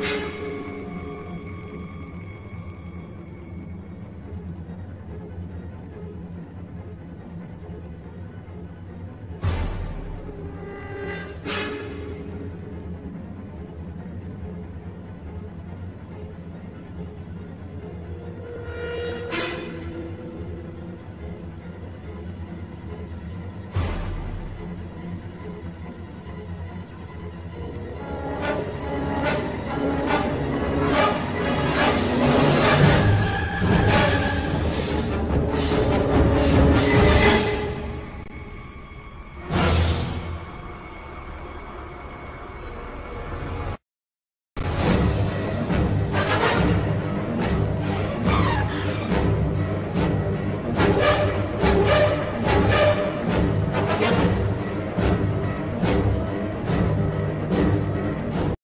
you